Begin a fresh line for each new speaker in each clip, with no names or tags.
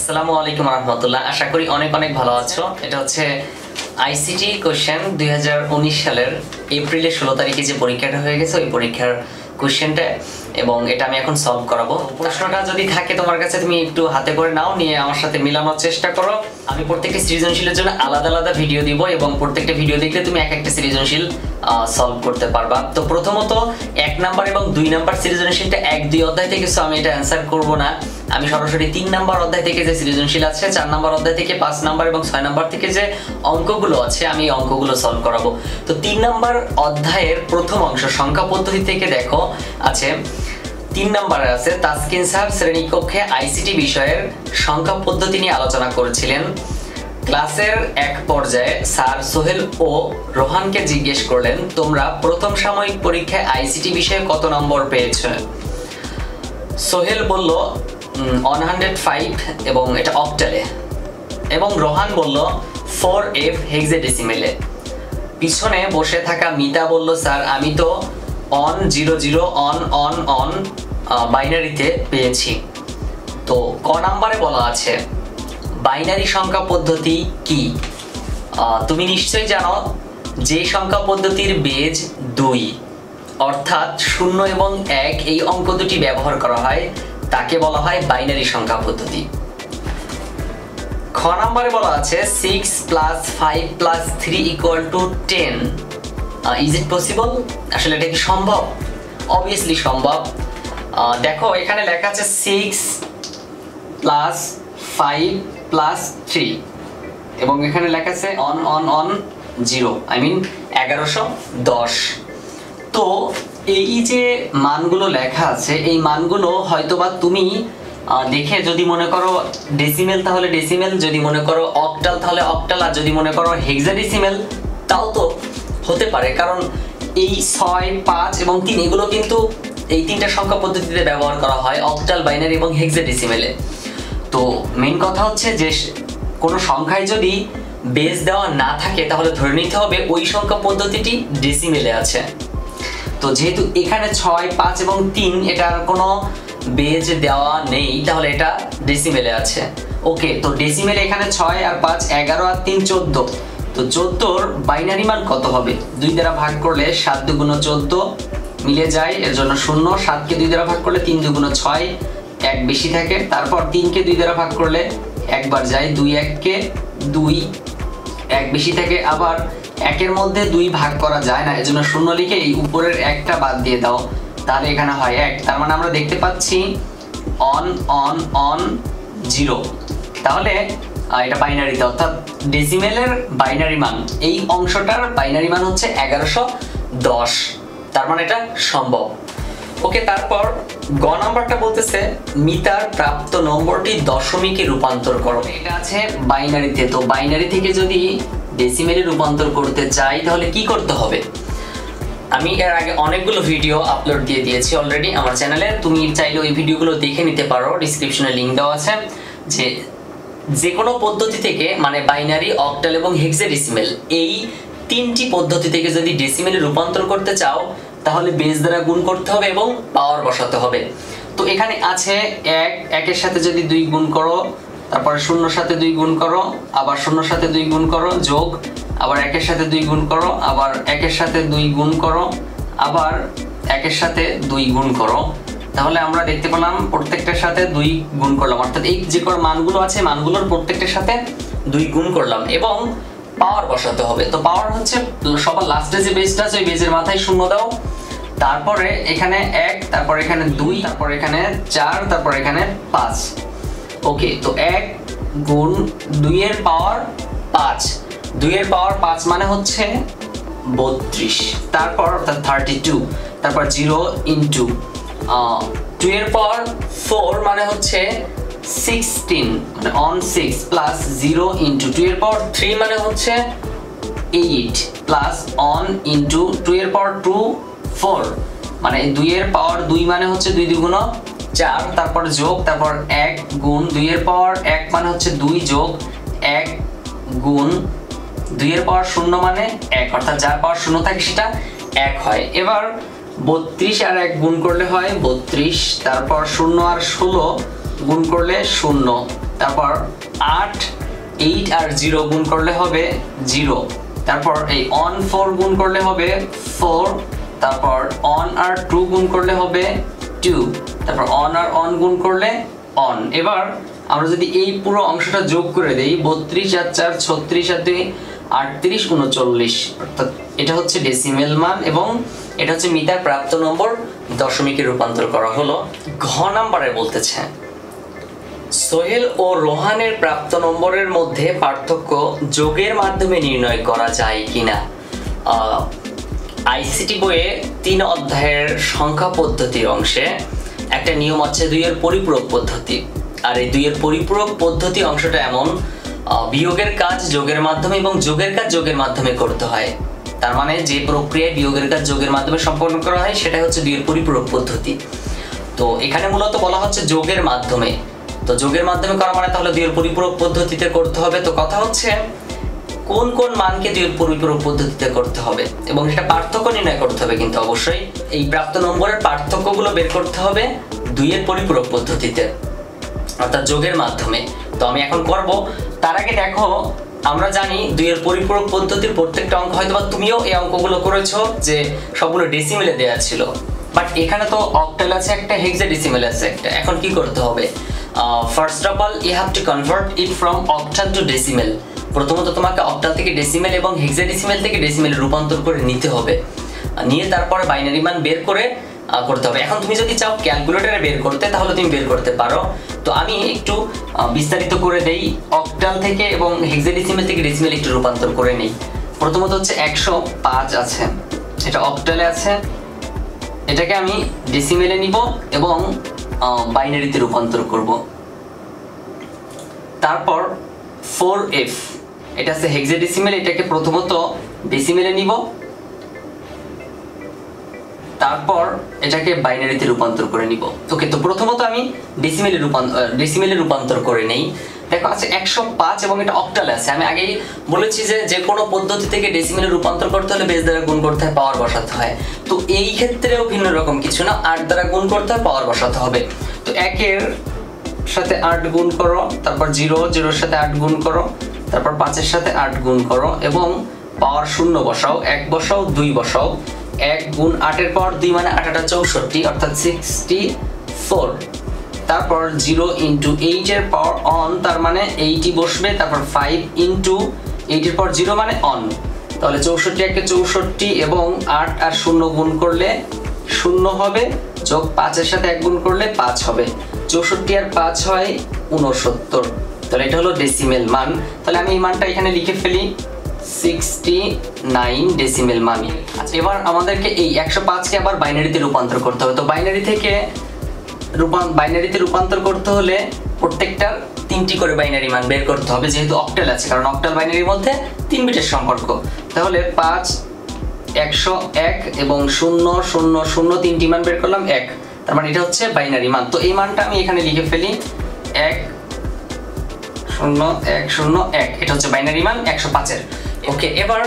আসসালামু আলাইকুম রহমতুল্লাহ। আশা করি অনেক অনেক ভালো আছো। এটা হচ্ছে আইসিটি কোশ্চেন দুই হাজার উনিশ সালের এপ্রিলের ষোলো তারিখে যে পরীক্ষাটা হয়ে গেছে, ওই পরীক্ষার কোশ্চেনটা এবং এটা আমি এখন সলভ করাবো। প্রশ্নটা যদি থাকে তোমার কাছে, তুমি একটু হাতে করে নাও, নিয়ে আমার সাথে মিলানোর চেষ্টা করো। আমি প্রত্যেকটা সৃজনশীলের জন্য আলাদা আলাদা ভিডিও দিব এবং প্রত্যেকটা ভিডিও দেখলে তুমি এক একটা সৃজনশীল সলভ করতে পারবা। তো প্রথমত এক নাম্বার এবং দুই নাম্বার সৃজনশীলটা এক, দুই অধ্যায় থেকে আমি এটা অ্যান্সার করব না। আমি সরাসরি তিন নাম্বার অধ্যায় থেকে যে সৃজনশীল আছে, চার নাম্বার অধ্যায় থেকে, পাঁচ নাম্বার এবং ছয় নাম্বার থেকে যে অঙ্কগুলো আছে, আমি অঙ্কগুলো সলভ করাবো। তো তিন নাম্বার অধ্যায়ের প্রথম অংশ, সংখ্যা পদ্ধতি থেকে দেখো, আছে তিন নম্বরে আছে তাসকিন স্যার শ্রেণীকক্ষে আইসিটি বিষয়ের সংখ্যা পদ্ধতি নিয়ে আলোচনা করেছিলেন। ক্লাসের এক পর্যায়ে স্যার সোহেল ও রোহানকে জিজ্ঞেস করলেন, তোমরা প্রথম সাময়িক পরীক্ষায় আইসিটি বিষয়ে কত নম্বর পেয়েছ? সোহেল বলল ওয়ান হান্ড্রেড ফাইভ এবং এটা অক্টালে এবং রোহান বলল ফোর এফ হেক্সেডেসিমেলে পিছনে বসে থাকা মিতা বলল, স্যার, আমি তো one zero zero one one one বাইনারিতে পেয়েছি। তো ক নাম্বারে বলা আছে? বাইনারি সংখ্যা পদ্ধতি কি? তুমি নিশ্চয়ই জানো যে সংখ্যা পদ্ধতির বেজ দুই। অর্থাৎ শূন্য এবং এক এই অঙ্ক দুটি ব্যবহার করা হয়, তাকে বলা হয় বাইনারি সংখ্যা পদ্ধতি। খ নাম্বারে বলা আছে six plus five plus three equal to ten is it possible আসলে এটা কি সম্ভব? অবভিয়াসলি সম্ভব। দেখো, এখানে লেখা আছে six plus five plus three এবং এখানে লেখা আছে one one one zero I mean এগারোশো দশ। তো এই যে মানগুলো লেখা আছে, এই মানগুলো হয়তোবা তুমি দেখে যদি মনে করো ডেসিমেল তাহলে ডেসিমেল যদি মনে করো অক্টাল তাহলে অক্টাল আর যদি মনে করো হেক্সাডেসিমেল তাও তো হতে পারে। কারণ এই ছয়, পাঁচ এবং তিন, এগুলো কিন্তু এই তিনটা সংখ্যা পদ্ধতিতে ব্যবহার করা হয় অক্টাল বাইনারি এবং হেক্সাডেসিমেলে তো মেন কথা হচ্ছে যে, কোনো সংখ্যায় যদি বেস দেওয়া না থাকে, তাহলে ধরে নিতে হবে ওই সংখ্যা পদ্ধতিটি ডেসিমেলে আছে। তো যেহেতু এখানে ছয়, পাঁচ এবং তিন, এটার কোনো বেজ দেওয়া নেই, তাহলে এটা ডেসিমেলে আছে। ওকে তো ডেসিমেলে এখানে ছয় আর পাঁচ, এগারো আর তিন, চোদ্দ। তো চোদ্দোর বাইনারি মান কত হবে? দুই দ্বারা ভাগ করলে সাত দুগুণ চোদ্দ মিলে যায়, এর জন্য শূন্য। সাতকে দুই দ্বারা ভাগ করলে তিন দুগুণ ছয়। এক বেশি থাকে, তারপর তিনকে দুই দ্বারা ভাগ করলে একবার যায় দুই এককে দুই। এক বেশি থেকে, আবার একের মধ্যে দুই ভাগ করা যায় না, এজন্য শূন্য লিখে এই উপরের একটা বাদ দিয়ে দাও। তাহলে এখানে হয় এক। তার মানে আমরা দেখতে পাচ্ছি অন অন অন জিরো তাহলে এটা বাইনারিতে অর্থাৎ ডেসিমেলের বাইনারি মান। এই অংশটার বাইনারি মান হচ্ছে এগারোশো দশ। তার মানে এটা সম্ভব। ওকে, তারপর গ নাম্বারটা বলতেছে মিতার প্রাপ্ত নম্বরটি দশমিকে রূপান্তর করো। এটা আছে বাইনারিতে তো বাইনারি থেকে যদি ডেসিমেলে রূপান্তর করতে চাই তাহলে কি করতে হবে? আমি এর আগে অনেকগুলো ভিডিও আপলোড দিয়ে দিয়েছি অলরেডি আমার চ্যানেলে তুমি চাইলে ওই ভিডিওগুলো দেখে নিতে পারো। ডিসক্রিপশনে লিঙ্ক দেওয়া আছে যে যে কোনো পদ্ধতি থেকে মানে বাইনারি, অক্টাল এবং হেক্সাডেসিমেল, এই তিনটি পদ্ধতি থেকে যদি ডেসিমেলে রূপান্তর করতে চাও, তাহলে বেস দ্বারা গুণ করতে হবে এবং পাওয়ার বসাতে হবে। তো এখানে আছে এক, একের সাথে যদি দুই গুণ করো, তারপরে শূন্যর সাথে দুই গুণ করো, আবার শূন্যর সাথে দুই গুণ করো, যোগ, আবার একের সাথে দুই গুণ করো, আবার একের সাথে দুই গুণ করো, আবার একের সাথে দুই গুণ করো। তাহলে আমরা দেখতে পেলাম প্রত্যেকটার সাথে দুই গুণ করলাম। অর্থাৎ এই যে কোনো মানগুলো আছে, মানগুলোর প্রত্যেকটার সাথে দুই গুণ করলাম এবং পাওয়ার বসাতে হবে। তো পাওয়ার হচ্ছে সবার লাস্টে যে বেজটা আছে, ওই বেজের মাথায় শূন্য দাও। তারপরে এখানে এক, তারপর এখানে দুই, তারপর এখানে চার, তারপর এখানে পাঁচ। ওকে তো এক গুণ দুইয়ের পাওয়ার পাঁচ। দুইয়ের পাওয়ার পাঁচ মানে হচ্ছে বত্রিশ। তারপর অর্থাৎ থার্টি টু তারপর জিরো ইন্টু টু এর পাওয়ার ফোর মানে হচ্ছে সিক্সটিন মানে one six plus zero into two এর পাওয়ার থ্রি মানে হচ্ছে eight plus one into two এর পাওয়ার টু ফোর মানে দুইয়ের পাওয়ার দুই মানে হচ্ছে দুই দুগুণ চার, তারপর যোগ, তারপর এক গুণ দুইয়ের পাওয়ার এক মানে হচ্ছে দুই যোগ এক গুণ দুইয়ের পাওয়ার শূন্য মানে এক, অর্থাৎ যার পাওয়ার শূন্য থাকে সেটা এক হয়। এবার বত্রিশ আর এক গুণ করলে হয় বত্রিশ, তারপর শূন্য আর ষোলো গুণ করলে শূন্য, তারপর আট এইট আর জিরো গুণ করলে হবে জিরো তারপর এই অন ফোর গুণ করলে হবে ফোর তারপর অন আর টু গুণ করলে হবে টু তারপর অন আর অন গুণ করলে অন এবার আমরা যদি এই পুরো অংশটা যোগ করে দেই, বত্রিশ আর চার, ছত্রিশ আর দুই, আটত্রিশ, উনচল্লিশ, অর্থাৎ এটা হচ্ছে ডেসিমেল মান এবং এটা হচ্ছে মিটার প্রাপ্ত নম্বর। দশমিকে রূপান্তর করা হলো। ঘ নাম্বারে বলতেছে, সোহেল ও রোহানের প্রাপ্ত নম্বরের মধ্যে পার্থক্য যোগের মাধ্যমে নির্ণয় করা যায় কিনা? আইসিটি বইয়ে তিন অধ্যায়ের সংখ্যা পদ্ধতির অংশে একটা নিয়ম আছে, দুইয়ের পরিপূরক পদ্ধতি। আর এই দুইয়ের পরিপূরক পদ্ধতি অংশটা এমন বিয়োগের কাজ যোগের মাধ্যমে এবং যোগের কাজ যোগের মাধ্যমে করতে হয়। তার মানে যে প্রক্রিয়ায় বিয়োগের কাজ যোগের মাধ্যমে সম্পন্ন করা হয় সেটা হচ্ছে দুইয়ের পরিপূরক পদ্ধতি। তো এখানে মূলত বলা হচ্ছে যোগের মাধ্যমে। তো যোগের মাধ্যমে করা মানে তাহলে দুইয়ের পরিপূরক পদ্ধতিতে করতে হবে। তো কথা হচ্ছে, কোন কোন মানকে দুইয়ের পরিপূরক পদ্ধতিতে করতে হবে? এবং সেটা পার্থক্য নির্ণয় করতে হবে কিন্তু অবশ্যই। এই প্রাপ্ত নম্বরের পার্থক্যগুলো বের করতে হবে দুইয়ের পরিপূরক পদ্ধতিতে, অর্থাৎ যোগের মাধ্যমে। তো আমি এখন করব। তার আগে দেখো আমরা জানি দুইয়ের পরিপূরক পদ্ধতির প্রত্যেকটা অঙ্ক হয়তো বা তুমিও এই অঙ্কগুলো করেছ যে সবগুলো ডেসিমেলে দেওয়া ছিল। বাট এখানে তো অক্টাল আছে একটা হেক্সা ডেসিমেল আছে একটা। এখন কি করতে হবে? First of all you have to convert it from octal to decimal প্রথমত তোমাকে অক্টাল থেকে ডেসিমেল এবং হেক্সা ডেসিমেল থেকে ডেসিমেল রূপান্তর করে নিতে হবে। নিয়ে তারপরে বাইনারি মান বের করে করতে হবে। এখন তুমি যদি চাও ক্যালকুলেটরে বের করতে, তাহলে তুমি বের করতে পারো। তো আমি একটু বিস্তারিত করে দেই। অক্টাল থেকে এবং হেক্সাডেসিমেল থেকে ডেসিমেল একটু রূপান্তর করে নেই। প্রথমত হচ্ছে একশো পাঁচ আছে। এটা অক্টালে আছে। এটাকে আমি ডেসিমেলে নিব এবং বাইনারিতে রূপান্তর করব। তারপর ফোর এফ এটা হচ্ছে হেক্সাডেসিমেল এটাকে প্রথমত ডেসিমেলে নিব। তারপর এটাকে বাইনারিতে রূপান্তর করে নিব। ওকে, তো প্রথমত আমি ডেসিমেলে রূপান্তর ডেসিমেলে রূপান্তর করে নেই। দেখো, আছে একশো পাঁচ এবং এটা অক্টালে আছে। আমি আগেই বলেছি যে যে কোনো পদ্ধতি থেকে ডেসিমেলে রূপান্তর করতে হলে বেস দ্বারা গুণ করতে হয় পাওয়ার বসাতে হয়। তো এই ক্ষেত্রেও ভিন্ন রকম কিছু না, আট দ্বারা গুণ করতে হয় পাওয়ার বসাতে হবে। তো একের সাথে আট গুণ করো, তারপর জিরো, জিরোর সাথে আট গুণ করো, তারপর পাঁচের সাথে আট গুণ করো এবং পাওয়ার শূন্য বসাও, এক বসাও, দুই বসাও। এক গুণ আটের পর দুই মানে আটাটা চৌষট্টি, অর্থাৎ সিক্সটি ফোর তারপর জিরো ইন্টু এইটের পাওয়ার অন তার মানে এইটি বসবে, তারপর ফাইভ ইন্টু এইটের পর জিরো মানে অন তাহলে চৌষট্টি একে চৌষট্টি এবং আট আর শূন্য গুণ করলে শূন্য হবে, যোগ পাঁচের সাথে এক গুণ করলে পাঁচ হবে। চৌষট্টি আর পাঁচ হয় উনসত্তর তাহলে এটা হলো ডেসিমেল মান। তাহলে আমি এই মানটা এখানে লিখে ফেলি। সিক্সটি নাইন ডেসিমেল মান আচ্ছা এবার আমাদেরকে এই একশো পাঁচকে আবার বাইনারিতে রূপান্তর করতে হবে। তো বাইনারি থেকে রূপান বাইনারিতে রূপান্তর করতে হলে প্রত্যেকটার তিনটি করে বাইনারি মান বের করতে হবে, যেহেতু অক্টাল আছে, কারণ অক্টাল বাইনারির মধ্যে তিন বিটের সম্পর্ক। তাহলে পাঁচ, একশো এক এবং শূন্য শূন্য শূন্য তিনটি মান বের করলাম, এক। তার মানে এটা হচ্ছে বাইনারি মান। তো এই মানটা আমি এখানে লিখে ফেলি, এক, শূন্য এক শূন্য, এক। এটা হচ্ছে বাইনারি মান একশো পাঁচের। ওকে এবার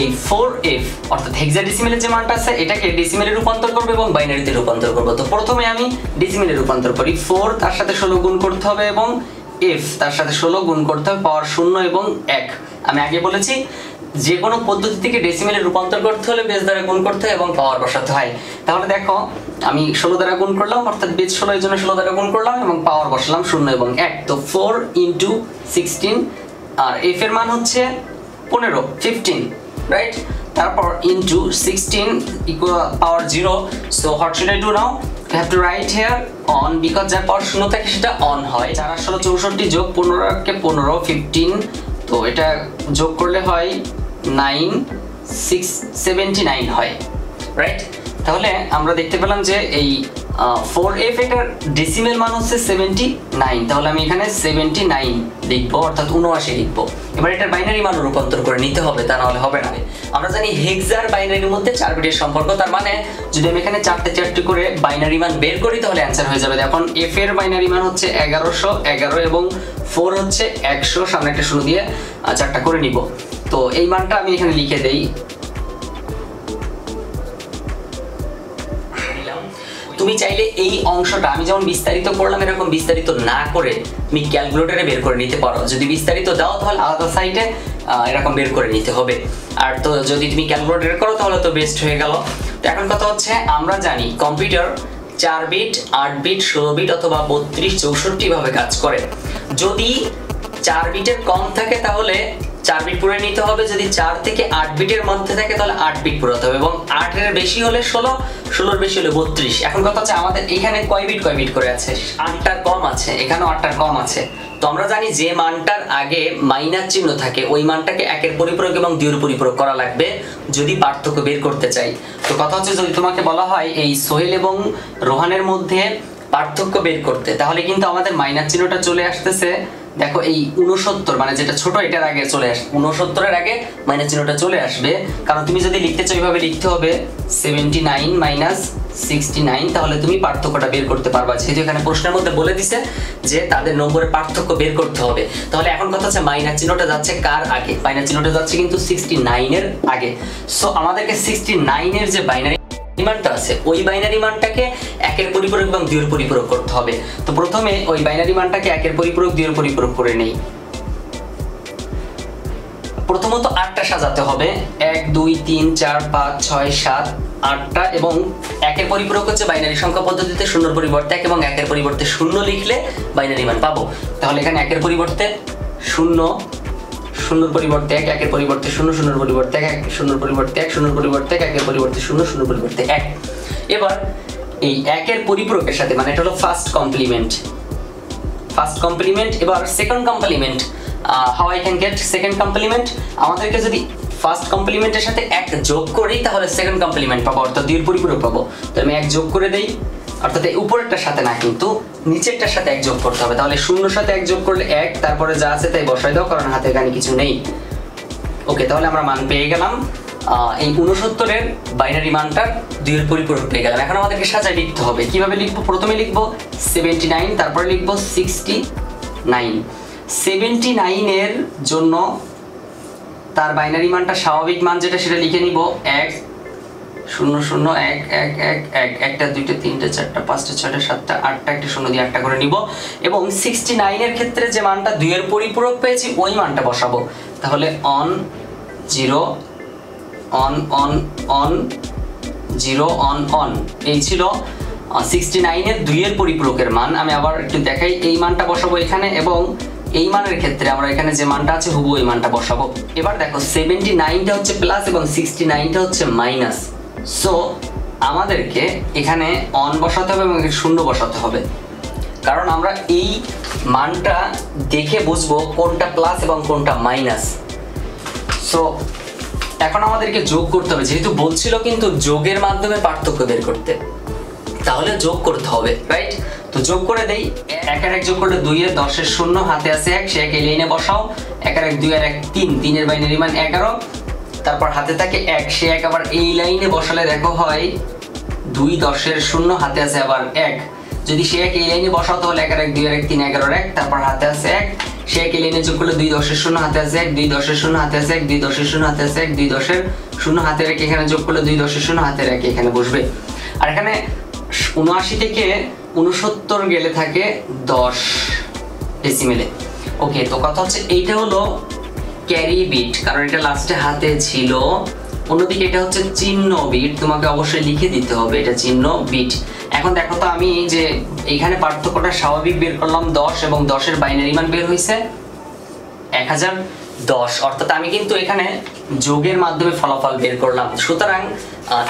এই ফোর এফ অর্থাৎ হেক্সাডেসিমেলের যে মানটা আছে, এটাকে ডেসিমেলে রূপান্তর করব এবং বাইনারিতে রূপান্তর করব। তো প্রথমে আমি ডেসিমেলে রূপান্তর করি। ফোর তার সাথে ষোলো গুণ করতে হবে এবং এফ তার সাথে ষোলো গুণ করতে হবে, পাওয়ার শূন্য এবং এক। আমি আগে বলেছি যে কোনো পদ্ধতি থেকে ডেসিমেলে রূপান্তর করতে হলে বেস দ্বারা গুণ করতে হয় এবং পাওয়ার বসাতে হয়। তাহলে দেখো, আমি ষোলো দ্বারা গুণ করলাম, অর্থাৎ বেস ষোলো জন্য ষোলো দ্বারা গুণ করলাম এবং পাওয়ার বসালাম শূন্য এবং এক। তো ফোর ইন্টু সিক্সটিন আর এফ এর মান হচ্ছে পনেরো ফিফটিন রাইট তারপর into sixteen equal power zero so what should I do now have to write here one because যার পাওয়ার শূন্য থাকে সেটা অন হয়। চার আসলে চৌষট্টি যোগ পনেরোকে পনেরো ফিফটিন তো এটা যোগ করলে হয় নাইন সিক্স সেভেন্টি নাইন হয় রাইট তাহলে আমরা দেখতে পেলাম যে এই ফোর এফ এটার ডেসিমেল মান হচ্ছে সেভেন্টি নাইন তাহলে আমি এখানে সেভেন্টি নাইন লিখব, অর্থাৎ উনআশি লিখব। এবার এটার বাইনারি মান রূপান্তর করে নিতে হবে, তা নাহলে হবে না। আমরা জানি হেক্সার বাইনারির মধ্যে চার বিটের সম্পর্ক, তার মানে যদি আমি এখানে চারটে চারটে করে বাইনারি মান বের করি, তাহলে অ্যান্সার হয়ে যাবে। এখন এফ এর বাইনারি মান হচ্ছে এগারোশো এগারো এবং ফোর হচ্ছে একশো। সামনে একটা শূন্য দিয়ে চারটা করে নিব। তো এই মানটা আমি এখানে লিখে দেই। তুমি চাইলে এই অংশটা আমি যেমন বিস্তারিত করলাম, এরকম বিস্তারিত না করে তুমি ক্যালকুলেটরে বের করে নিতে পারো। যদি বিস্তারিত দাও তাহলে আলাদা সাইডে এরকম বের করে নিতে হবে। আর তো যদি তুমি ক্যালকুলেটর করো তাহলে তো বেস্ট হয়ে গেল। তো এখন কথা হচ্ছে, আমরা জানি কম্পিউটার চার বিট আট বিট ষোলো বিট অথবা বত্রিশ, চৌষট্টি ভাবে কাজ করে। যদি চার বিটের কম থাকে তাহলে চার বিট পুরে নিতে হবে, যদি চার থেকে আট বিটের মধ্যে থাকে তাহলে আট বিট পুরাতে হবে এবং আটের বেশি হলে ষোলো, ষোলোর বেশি হলে বত্রিশ। এখন কথা হচ্ছে আমাদের এখানে কয় বিট কয় বিট করে আছে? আটটার কম আছে, এখানেও আটটার কম আছে। তো আমরা জানি যে মানটার আগে মাইনাস চিহ্ন থাকে, ওই মানটাকে একের পরিপূরক এবং দুইয়ের পরিপূরক করা লাগবে যদি পার্থক্য বের করতে চাই। তো কথা হচ্ছে যদি তোমাকে বলা হয় এই সোহেল এবং রোহানের মধ্যে পার্থক্য বের করতে, তাহলে কিন্তু আমাদের মাইনাস চিহ্নটা চলে আসতেছে দেখো, এই উনসত্তর মানে যেটা ছোট, এটার আগে চলে আসবে। উনসত্তরের আগে মাইনাস চিহ্নটা চলে আসবে। কারণ তুমি যদি লিখতে চাও, এইভাবে লিখতে হবে seventy nine minus sixty nine তাহলে তুমি পার্থক্যটা বের করতে পারবা। যেহেতু এখানে প্রশ্নের মধ্যে বলে দিছে যে তাদের নম্বরের পার্থক্য বের করতে হবে। তাহলে এখন কথা হচ্ছে মাইনাস চিহ্নটা যাচ্ছে কার আগে? মাইনাস চিহ্নটা যাচ্ছে কিন্তু সিক্সটি নাইনের আগে। সো আমাদেরকে সিক্সটি নাইনের যে বাইনারি মানটা আছে, ওই বাইনারি মানটাকে একের পরিপূরক এবং দুইয়ের পরিপূরক করতে হবে। তো প্রথমে ওই বাইনারি মানটাকে একের পরিপূরক, দুইয়ের পরিপূরক করে নেই। প্রথমত আটটা সাজাতে হবে। এক, দুই, তিন, চার, পাঁচ, ছয়, সাত, আটটা এবং একের পরিপূরক হচ্ছে বাইনারি সংখ্যা পদ্ধতিতে শূন্যর পরিবর্তে এক এবং একের পরিবর্তে শূন্য লিখলে বাইনারি মান পাবো। তাহলে এখানে একের পরিবর্তে শূন্য শূন্যর পরিবর্তে এক, একের পরিবর্তে শূন্য, শূন্যর পরিবর্তে এক এক, শূন্যর পরিবর্তে এক, শূন্যর পরিবর্তে এক, একের পরিবর্তে শূন্য শূন্য পরিবর্তে এক। এবার এই একের পরিপূরকের সাথে মানে এটা হলো ফার্স্ট কমপ্লিমেন্ট ফার্স্ট কমপ্লিমেন্ট এবার second complement how I can get second complement আমাদেরকে যদি ফার্স্ট কমপ্লিমেন্টের সাথে এক যোগ করি, তাহলে সেকেন্ড কমপ্লিমেন্ট পাবো, অর্থাৎ দুইয়ের পরিপূরক পাবো। তো আমি এক যোগ করে দেই। অর্থাৎ এই উপরেরটার সাথে না, কিন্তু নিচেরটার সাথে এক যোগ করতে হবে। তাহলে শূন্যর সাথে এক যোগ করলে এক, তারপরে যা আছে তাই বসাই দাও, কারণ হাতের এখানে কিছু নেই। ওকে, তাহলে আমরা মান পেয়ে গেলাম। এই উনসত্তরের বাইনারি মানটার দুইয়ের পরিপূরক পেয়ে গেলাম। এখন আমাদেরকে সাজায় লিখতে হবে। কীভাবে লিখব? প্রথমে লিখব সেভেন্টি নাইন তারপরে লিখব সিক্সটি নাইন সেভেন্টি নাইনের জন্য তার বাইনারি মানটা স্বাভাবিক মান যেটা, সেটা লিখে নিব। এক শূন্য শূন্য, এক এক এক এক। একটা, দুইটা, তিনটা, চারটা, পাঁচটা, ছয়টা, সাতটা, আটটা, একটা শূন্য দিয়ে আটটা করে নিব। এবং সিক্সটি নাইনের ক্ষেত্রে যে মানটা দুইয়ের পরিপূরক পেয়েছি, ওই মানটা বসাবো। তাহলে one zero one one one zero one one এই ছিল সিক্সটি নাইনের দুইয়ের পরিপূরকের মান। আমি আবার একটু দেখাই, এই মানটা বসাবো এখানে এবং এই মানের ক্ষেত্রে আমরা এখানে যে মানটা আছে হুবু এই মানটা বসাবো। এবার দেখো সেভেন্টি নাইনটা হচ্ছে প্লাস এবং সিক্সটি নাইনটা হচ্ছে মাইনাস সো আমাদেরকে এখানে অন বসাতে হবে এবং শূন্য বসাতে হবে। কারণ আমরা এই মানটা দেখে বুঝব কোনটা প্লাস এবং কোনটা মাইনাস সো এখন আমাদেরকে যোগ করতে হবে। যেহেতু বলছিল কিন্তু যোগের মাধ্যমে পার্থক্য বের করতে। তাহলে যোগ করতে হবে রাইট তো যোগ করে দেই। এক এক যোগ করলে দুই এর দশের শূন্য, হাতে আছে এক, সে এক এই লাইনে বসাও। এক আর এক, দুই আর এক, তিন। তিনের বাইনারি মান এগারো। তারপর হাতে থাকে এক, সে এক আবার এই লাইনে বসালে দেখো হয় দুই দশের শূন্য, হাতে আছে আবার এক। যদি সে এক এই লাইনে বসাও তাহলে এক আর এক, দুই আর এক, তিন এগারোর এক, তারপর হাতে আছে এক। সে এক এই লাইনে যোগ করলে দুই দশের শূন্য, হাতে আছে এক, দুই দশের শূন্য, হাতে আছে এক, দুই দশের শূন্য, হাতে আছে এক, দুই দশের শূন্য হাতে রেখে এখানে যোগ করলে দুই দশের শূন্য হাতে রেখে এখানে বসবে। আর এখানে উনআশি থেকে উনসত্তর গেলে থাকে দশ ডেসিমেলে ওকে তো কথা হচ্ছে এইটা হলো ক্যারি বিট, কারণ এটা লাস্টে হাতে ছিল। অন্যদিকে এটা হচ্ছে চিহ্ন বিট, তোমাকে অবশ্যই লিখে দিতে হবে এটা চিহ্ন বিট। এখন দেখো তো আমি যে এখানে পার্থক্যটা স্বাভাবিক বের করলাম দশ, এবং দশের বাইনারি মান বের হয়েছে এক হাজার দশ। অর্থাৎ আমি কিন্তু এখানে যোগের মাধ্যমে ফলাফল বের করলাম। সুতরাং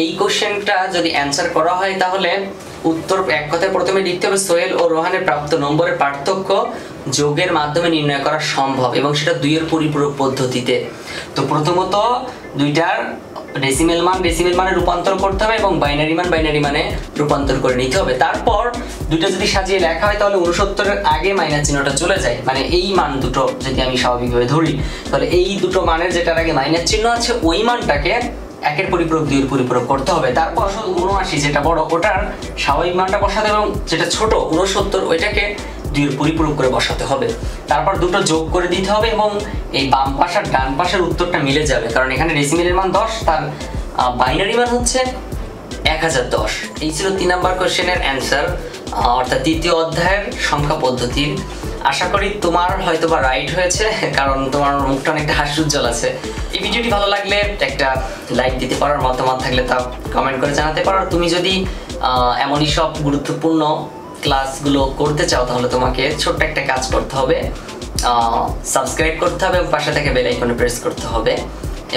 এই কোশ্চেনটা যদি অ্যান্সার করা হয় তাহলে উত্তর এক কথায় প্রথমে লিখতে হবে সোহেল ও রোহানের প্রাপ্ত নম্বরের পার্থক্য। যোগের মাধ্যমে নির্ণয় করা সম্ভব এবং সেটা দুইয়ের পরিপূরক পদ্ধতিতে। তো প্রথমত দুইটার ডেসিমেল মান ডেসিমেল মানে রূপান্তর করতে হবে এবং বাইনারি মান বাইনারি মানে রূপান্তর করে নিতে হবে। তারপর দুটো যদি সাজিয়ে লেখা হয়, তাহলে উনসত্তরের আগে মাইনাস চিহ্নটা চলে যায়। মানে এই মান দুটো যদি আমি স্বাভাবিকভাবে ধরি, তাহলে এই দুটো মানের যেটার আগে মাইনাস চিহ্ন আছে, ওই মানটাকে একের পরিপূরক, দুইয়ের পরিপূরক করতে হবে। তারপর উনআশি যেটা বড়, ওটার স্বাভাবিক মানটা বসাতে এবং যেটা ছোট উনসত্তর ওইটাকে দুইয়ের পরিপূরক করে বসাতে হবে। তারপর দুটো যোগ করে দিতে হবে এবং এই বাম পাশ আর ডান পাশের উত্তরটা মিলে যাবে। কারণ এখানে ডেসিমেলের মান দশ, তার বাইনারি মান হচ্ছে এক হাজার দশ। এই ছিল তিন নাম্বার কোশ্চেনের অ্যান্সার অর্থাৎ তৃতীয় অধ্যায়ের সংখ্যা পদ্ধতির। আশা করি তোমার হয়তো বা রাইট হয়েছে, কারণ তোমার মুখটা অনেকটা হাস্যোজ্জ্বল আছে। এই ভিডিওটি ভালো লাগলে একটা লাইক দিতে পারো মতামত থাকলে তা কমেন্ট করে জানাতে পারো। তুমি যদি এমনই সব গুরুত্বপূর্ণ ক্লাসগুলো করতে চাও, তাহলে তোমাকে ছোট্ট একটা কাজ করতে হবে। সাবস্ক্রাইব করতে হবে এবং পাশে থেকে বেল আইকনে প্রেস করতে হবে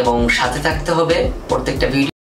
এবং সাথে থাকতে হবে। প্রত্যেকটা ভিডিও